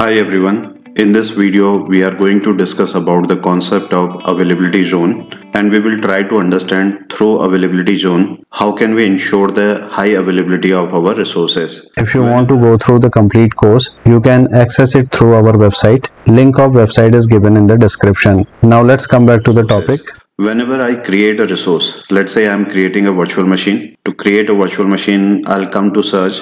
Hi everyone. In this video, we are going to discuss about the concept of availability zone and we will try to understand through availability zone how can we ensure the high availability of our resources. If you want to go through the complete course, you can access it through our website. Link of website is given in the description. Now let's come back to the topic. Whenever I create a resource, let's say I'm creating a virtual machine. To create a virtual machine, I'll come to search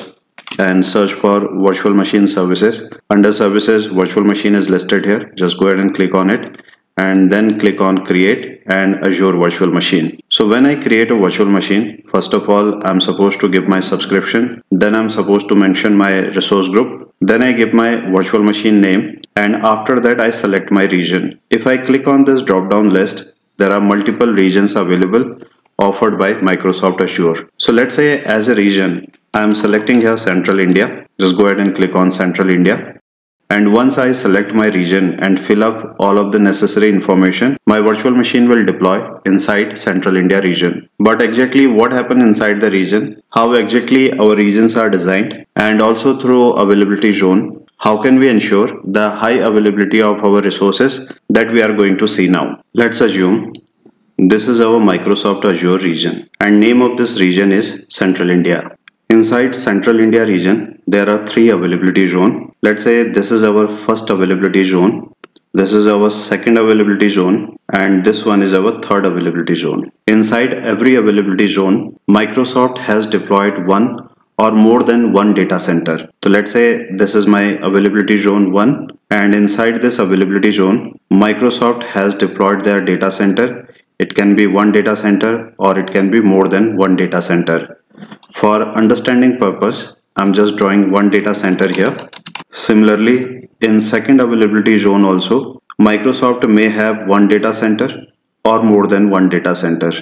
and search for virtual machine services. Under services, virtual machine is listed here. Just go ahead and click on it and then click on create and Azure virtual machine. So when I create a virtual machine, first of all, I'm supposed to give my subscription. Then I'm supposed to mention my resource group. Then I give my virtual machine name and after that I select my region. If I click on this drop down list, there are multiple regions available offered by Microsoft Azure. So let's say as a region, I'm selecting here Central India. Just go ahead and click on Central India. And once I select my region and fill up all of the necessary information, my virtual machine will deploy inside Central India region. But exactly what happened inside the region, how exactly our regions are designed, and also through availability zone, how can we ensure the high availability of our resources that we are going to see now. Let's assume this is our Microsoft Azure region and name of this region is Central India. Inside Central India region, there are three availability zone. Let's say this is our first availability zone. This is our second availability zone and this one is our third availability zone. Inside every availability zone, Microsoft has deployed one or more than one data center. So let's say this is my availability zone 1 and inside this availability zone, Microsoft has deployed their data center it can be one data center or it can be more than one data center. For understanding purpose, I'm just drawing one data center here. Similarly, in second availability zone also, Microsoft may have one data center or more than one data center.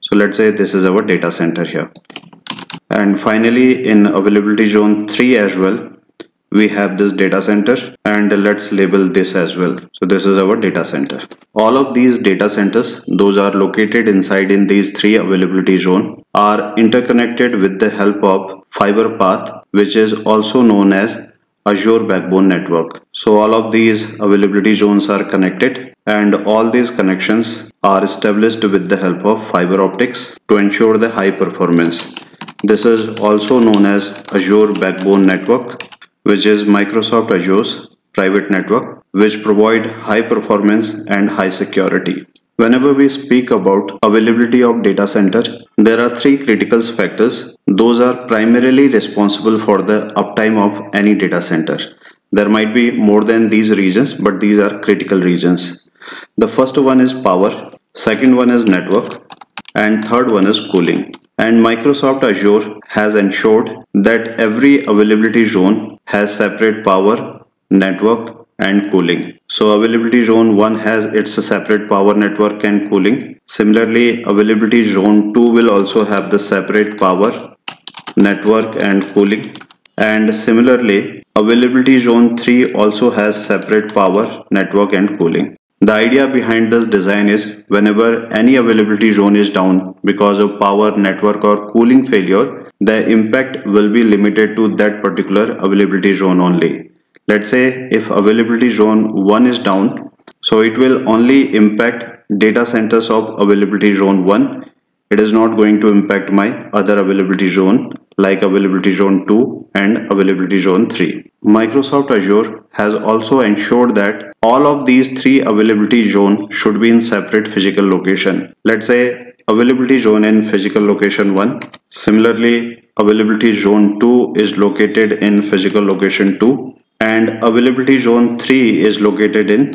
So let's say this is our data center here. And finally, in availability zone 3 as well, we have this data center and let's label this as well so this is our data center all of these data centers those are located inside in these three availability zone are interconnected with the help of fiber path which is also known as Azure Backbone Network. So all of these availability zones are connected and all these connections are established with the help of fiber optics to ensure the high performance. This is also known as Azure Backbone Network which is Microsoft Azure's private network, which provide high performance and high security. Whenever we speak about availability of data center, there are three critical factors. Those are primarily responsible for the uptime of any data center. There might be more than these regions, but these are critical regions. The first one is power, second one is network, and third one is cooling. And Microsoft Azure has ensured that every availability zone has separate power, network and cooling. So availability zone 1 has its separate power network and cooling. Similarly, availability zone 2 will also have the separate power, network and cooling. And similarly, availability zone 3 also has separate power, network and cooling. The idea behind this design is whenever any availability zone is down because of power, network or cooling failure, the impact will be limited to that particular availability zone only. Let's say if availability zone 1 is down, so it will only impact data centers of availability zone 1. It is not going to impact my other availability zone like availability zone 2 and availability zone 3. Microsoft Azure has also ensured that all of these three availability zone should be in separate physical location. Let's say availability zone in physical location 1 similarly availability zone 2 is located in physical location 2 and availability zone 3 is located in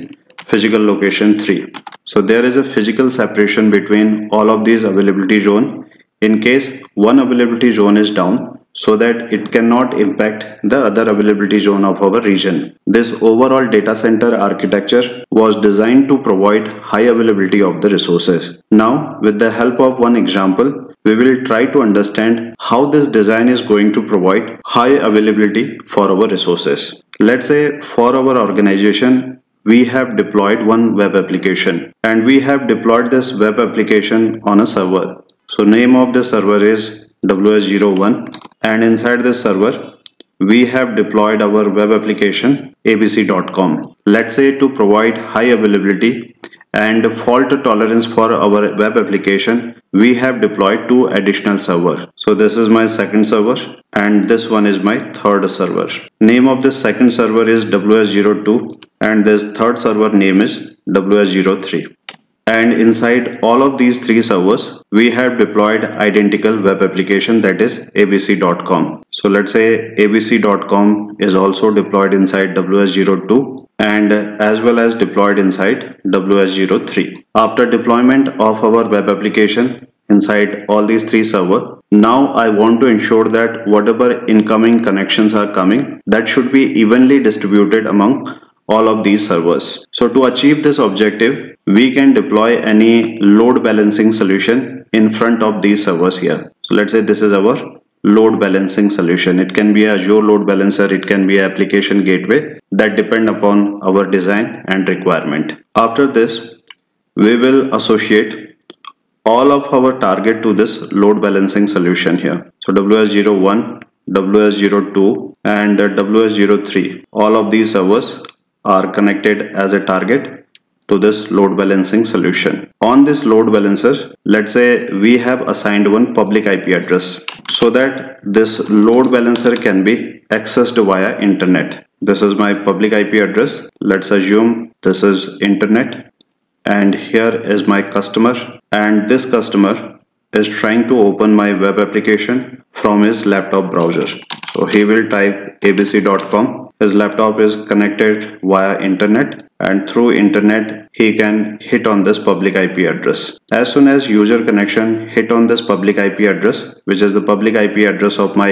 physical location 3 so there is a physical separation between all of these availability zone. In case one availability zone is down so that it cannot impact the other availability zone of our region. This overall data center architecture was designed to provide high availability of the resources. Now, with the help of one example, we will try to understand how this design is going to provide high availability for our resources. Let's say for our organization, we have deployed one web application and we have deployed this web application on a server. So name of the server is WS01 and inside this server we have deployed our web application abc.com. Let's say to provide high availability and fault tolerance for our web application, we have deployed two additional server. So this is my second server and this one is my third server. Name of this second server is WS02 and this third server name is WS03 and inside all of these three servers we have deployed identical web application that is abc.com so let's say abc.com is also deployed inside ws02 and as well as deployed inside ws03 after deployment of our web application inside all these three servers now I want to ensure that whatever incoming connections are coming that should be evenly distributed among all of these servers. So to achieve this objective, we can deploy any load balancing solution in front of these servers here. So let's say this is our load balancing solution. It can be Azure load balancer, it can be application gateway that depend upon our design and requirement. After this, we will associate all of our target to this load balancing solution here. So WS01, WS02 and WS03, all of these servers are connected as a target to this load balancing solution. On this load balancer, let's say we have assigned one public IP address so that this load balancer can be accessed via internet. This is my public IP address. Let's assume this is internet and here is my customer and this customer is trying to open my web application from his laptop browser. So he will type abc.com his laptop is connected via internet and through internet he can hit on this public IP address. As soon as user connection hit on this public IP address which is the public IP address of my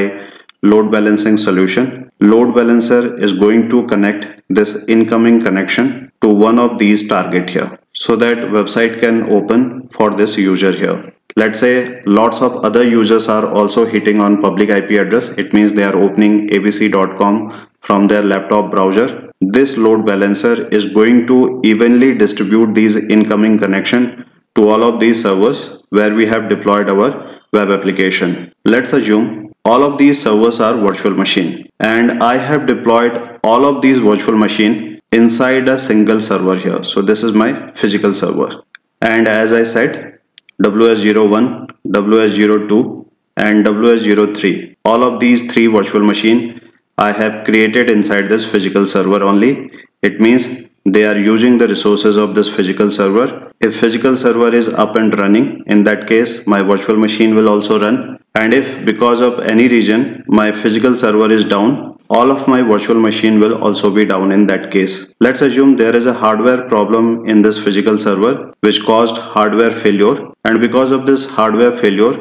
load balancing solution, load balancer is going to connect this incoming connection to one of these target here so that website can open for this user here let's say lots of other users are also hitting on public IP address. It means they are opening abc.com from their laptop browser. This load balancer is going to evenly distribute these incoming connection to all of these servers where we have deployed our web application. Let's assume all of these servers are virtual machine and I have deployed all of these virtual machine inside a single server here. So this is my physical server. And as I said WS01, WS02 and WS03. All of these three virtual machine I have created inside this physical server only. It means they are using the resources of this physical server. If physical server is up and running, in that case my virtual machine will also run. And if because of any reason my physical server is down, all of my virtual machine will also be down in that case. Let's assume there is a hardware problem in this physical server which caused hardware failure and because of this hardware failure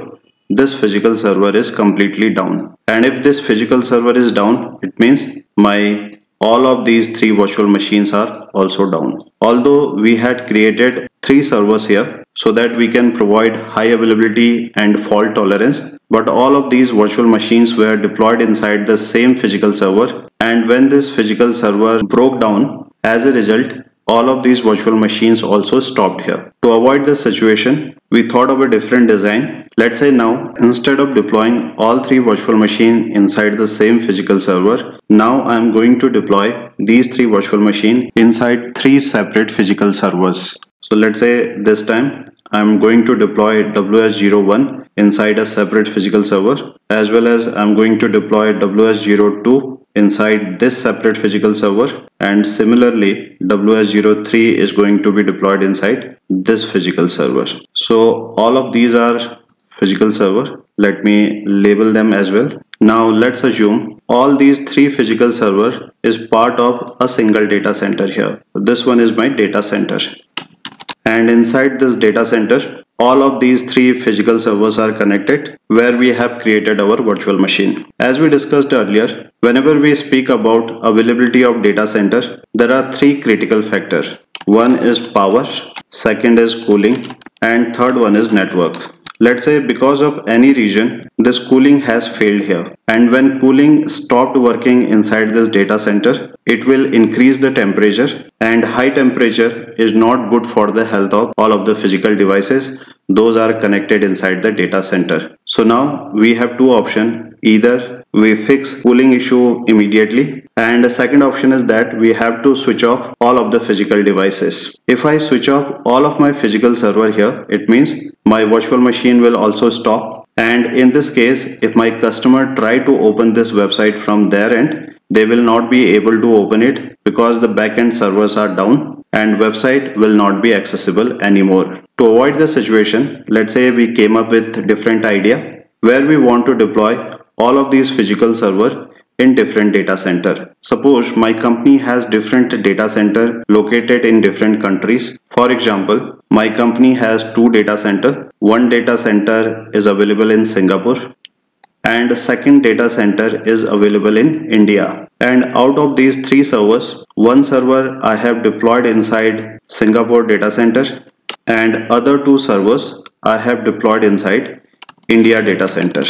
this physical server is completely down and if this physical server is down it means my all of these three virtual machines are also down. Although we had created three servers here so that we can provide high availability and fault tolerance, but all of these virtual machines were deployed inside the same physical server and when this physical server broke down, as a result, all of these virtual machines also stopped here. To avoid this situation, we thought of a different design. Let's say now, instead of deploying all three virtual machine inside the same physical server, now I'm going to deploy these three virtual machine inside three separate physical servers. So let's say this time I'm going to deploy WS01 inside a separate physical server as well as I'm going to deploy WS02 inside this separate physical server and similarly WS03 is going to be deployed inside this physical server. So all of these are physical server. Let me label them as well. Now let's assume all these three physical server is part of a single data center here. This one is my data center. And inside this data center, all of these three physical servers are connected where we have created our virtual machine. As we discussed earlier, whenever we speak about availability of data center, there are three critical factors. One is power, second is cooling, and third one is network. Let's say because of any reason, this cooling has failed here. And when cooling stopped working inside this data center, it will increase the temperature and high temperature is not good for the health of all of the physical devices. Those are connected inside the data center. So now we have two options either we fix cooling issue immediately and the second option is that we have to switch off all of the physical devices. If I switch off all of my physical server here, it means my virtual machine will also stop and in this case if my customer try to open this website from their end they will not be able to open it because the backend servers are down and website will not be accessible anymore. To avoid the situation, let's say we came up with different idea where we want to deploy all of these physical server in different data center. Suppose my company has different data center located in different countries. For example, my company has two data center. One data center is available in Singapore and second data center is available in India. And out of these three servers, one server I have deployed inside Singapore data center and other two servers I have deployed inside India data center.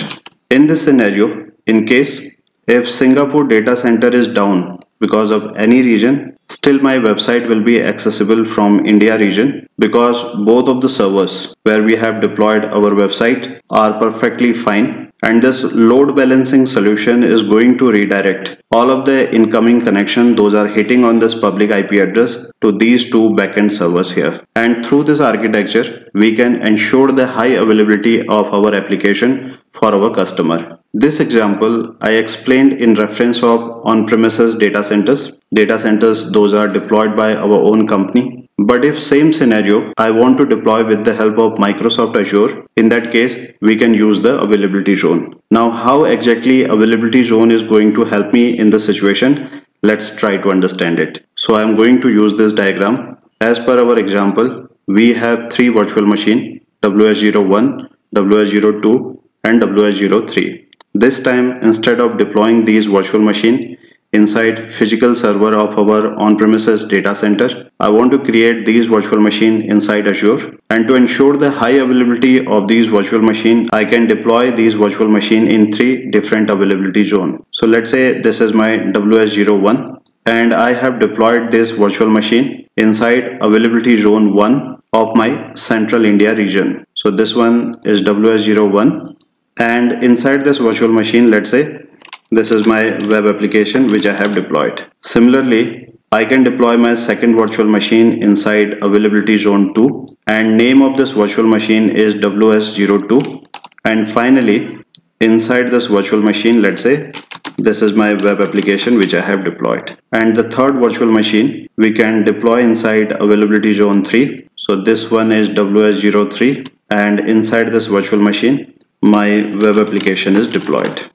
In this scenario, in case if Singapore data center is down because of any reason, still my website will be accessible from India region because both of the servers where we have deployed our website are perfectly fine and this load balancing solution is going to redirect all of the incoming connection those are hitting on this public IP address to these two backend servers here and through this architecture we can ensure the high availability of our application for our customer. This example I explained in reference of on-premises data centers. Data centers those are deployed by our own company but if same scenario, I want to deploy with the help of Microsoft Azure, in that case, we can use the availability zone. Now, how exactly availability zone is going to help me in the situation? Let's try to understand it. So I'm going to use this diagram. As per our example, we have three virtual machine, WS01, WS02 and WS03. This time, instead of deploying these virtual machine, inside physical server of our on-premises data center. I want to create these virtual machine inside Azure and to ensure the high availability of these virtual machine, I can deploy these virtual machine in three different availability zone. So let's say this is my WS01 and I have deployed this virtual machine inside availability zone 1 of my central India region. So this one is WS01 and inside this virtual machine let's say this is my web application which I have deployed. Similarly, I can deploy my second virtual machine inside availability zone 2 and name of this virtual machine is WS02 and finally inside this virtual machine let's say this is my web application which I have deployed. And the third virtual machine we can deploy inside availability zone 3 so this one is WS03 and inside this virtual machine my web application is deployed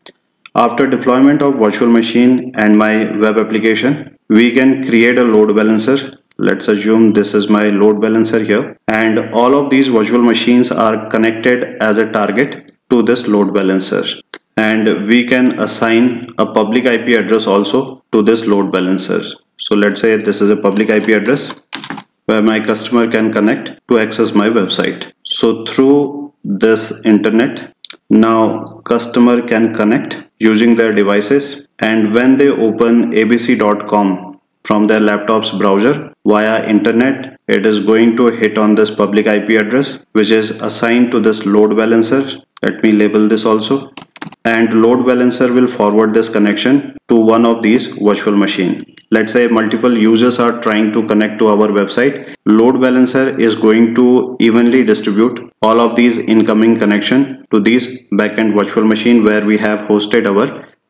after deployment of virtual machine and my web application, we can create a load balancer. Let's assume this is my load balancer here and all of these virtual machines are connected as a target to this load balancer and we can assign a public IP address also to this load balancer. So let's say this is a public IP address where my customer can connect to access my website. So through this internet, now customer can connect using their devices and when they open abc.com from their laptop's browser via internet it is going to hit on this public IP address which is assigned to this load balancer. Let me label this also and load balancer will forward this connection to one of these virtual machine let's say multiple users are trying to connect to our website load balancer is going to evenly distribute all of these incoming connection to these backend virtual machine where we have hosted our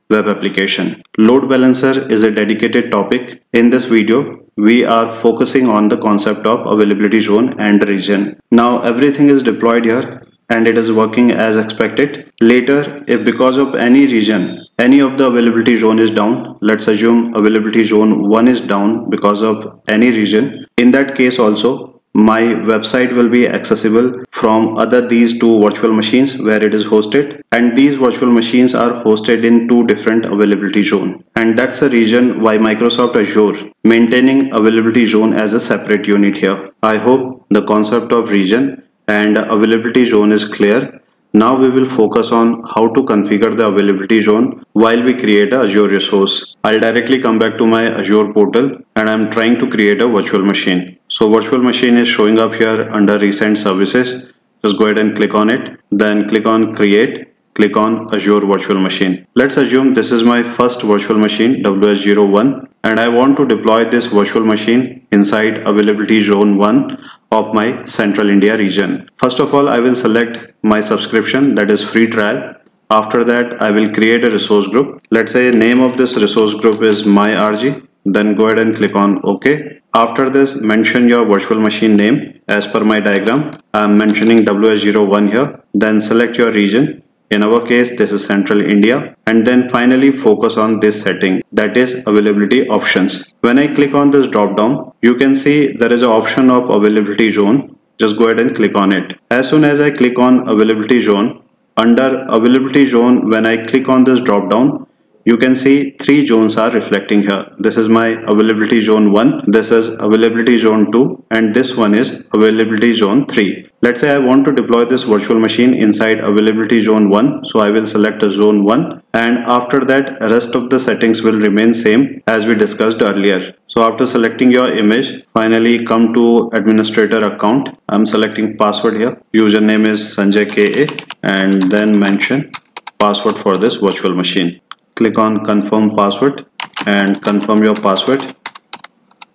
web application. Load balancer is a dedicated topic. In this video, we are focusing on the concept of availability zone and region. Now everything is deployed here and it is working as expected. Later, if because of any region, any of the availability zone is down, let's assume availability zone 1 is down because of any region. In that case also, my website will be accessible from other these two virtual machines where it is hosted and these virtual machines are hosted in two different availability zone and that's the reason why Microsoft Azure maintaining availability zone as a separate unit here. I hope the concept of region and availability zone is clear. Now we will focus on how to configure the availability zone while we create a Azure resource. I'll directly come back to my Azure portal and I'm trying to create a virtual machine. So virtual machine is showing up here under recent services. Just go ahead and click on it. Then click on create click on Azure Virtual Machine. Let's assume this is my first virtual machine WS01 and I want to deploy this virtual machine inside availability zone 1 of my central India region. First of all, I will select my subscription that is free trial. After that, I will create a resource group. Let's say name of this resource group is myRG. Then go ahead and click on OK. After this, mention your virtual machine name as per my diagram. I'm mentioning WS01 here. Then select your region in our case, this is Central India. And then finally focus on this setting that is availability options. When I click on this drop down, you can see there is an option of availability zone. Just go ahead and click on it. As soon as I click on availability zone, under availability zone, when I click on this drop down, you can see three zones are reflecting here. This is my availability zone 1, this is availability zone 2 and this one is availability zone 3. Let's say I want to deploy this virtual machine inside availability zone 1. So I will select a zone 1 and after that rest of the settings will remain same as we discussed earlier. So after selecting your image, finally come to administrator account. I'm selecting password here. Username is Sanjay KA and then mention password for this virtual machine click on confirm password and confirm your password.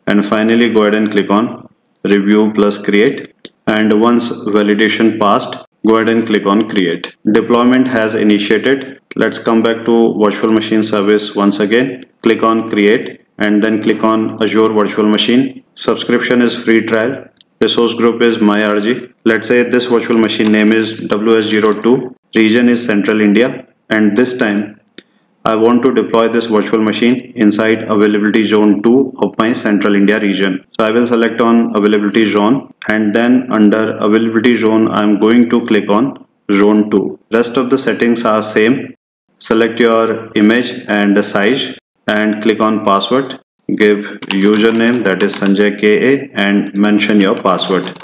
And finally go ahead and click on review plus create. And once validation passed go ahead and click on create. Deployment has initiated. Let's come back to virtual machine service once again. Click on create and then click on azure virtual machine. Subscription is free trial. Resource group is myrg. Let's say this virtual machine name is ws02 region is central india. And this time I want to deploy this virtual machine inside availability zone 2 of my central India region. So I will select on availability zone and then under availability zone I am going to click on zone 2. Rest of the settings are same. Select your image and the size and click on password. Give username that is Sanjay KA and mention your password.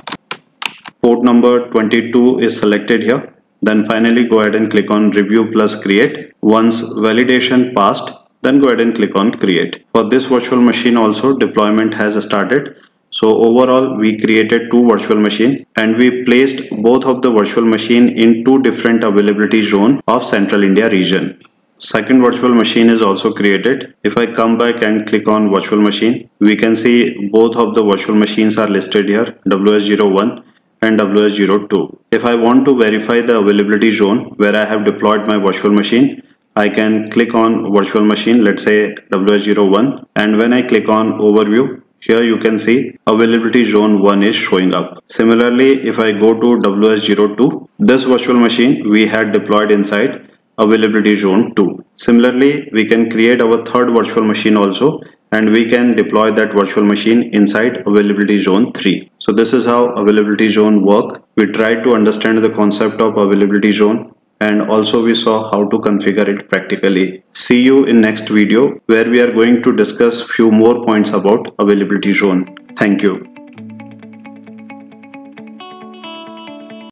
Port number 22 is selected here then finally go ahead and click on review plus create. Once validation passed, then go ahead and click on create. For this virtual machine also deployment has started. So overall we created two virtual machine and we placed both of the virtual machine in two different availability zone of central India region. Second virtual machine is also created. If I come back and click on virtual machine, we can see both of the virtual machines are listed here WS01 and WS02. If I want to verify the availability zone where I have deployed my virtual machine, I can click on virtual machine, let's say WS01 and when I click on overview, here you can see availability zone 1 is showing up. Similarly, if I go to WS02, this virtual machine we had deployed inside availability zone 2. Similarly, we can create our third virtual machine also and we can deploy that virtual machine inside availability zone 3. So this is how availability zone work. We tried to understand the concept of availability zone and also we saw how to configure it practically. See you in next video where we are going to discuss few more points about availability zone. Thank you.